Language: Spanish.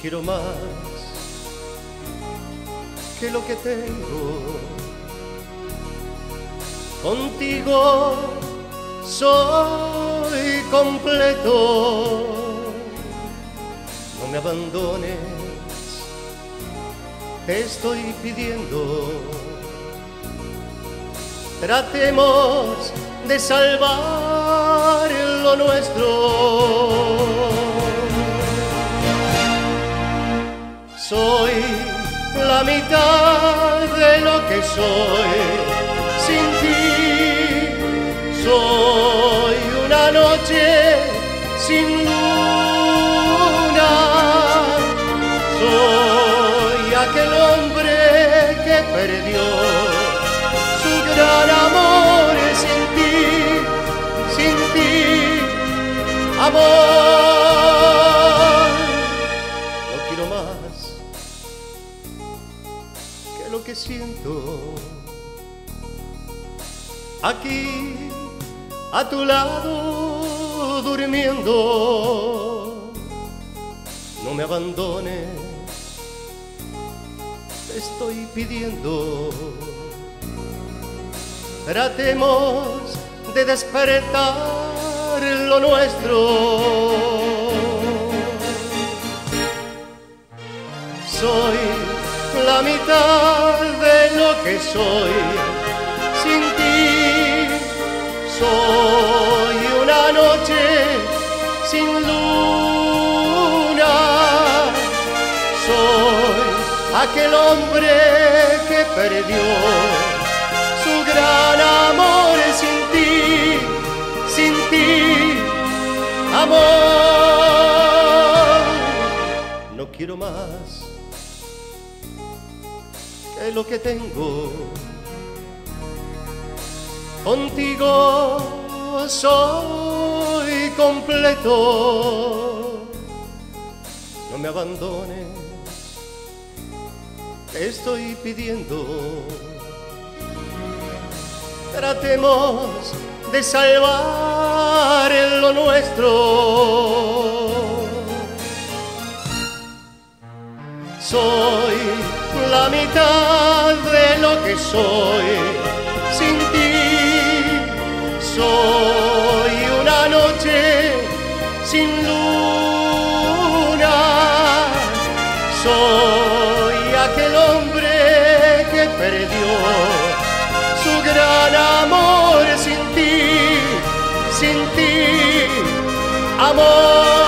quiero más que lo que tengo. Contigo soy completo. No me abandones, te estoy pidiendo. Tratemos de salvar lo nuestro. Soy la mitad de lo que soy sin ti. Soy una noche sin luna. Soy aquel hombre que perdió su gran amor sin ti, sin ti, amor. Que siento. Aquí, a tu lado, durmiendo, no me abandones, te estoy pidiendo. Tratemos de despertar lo nuestro. La mitad de lo que soy sin ti. Soy una noche sin luna. Soy aquel hombre que perdió su gran amor sin ti, sin ti, amor. No quiero más lo que tengo. Contigo soy completo. No me abandones, te estoy pidiendo. Tratemos de salvar lo nuestro. La mitad de lo que soy sin ti. Soy una noche sin luna. Soy aquel hombre que perdió su gran amor sin ti, sin ti, amor.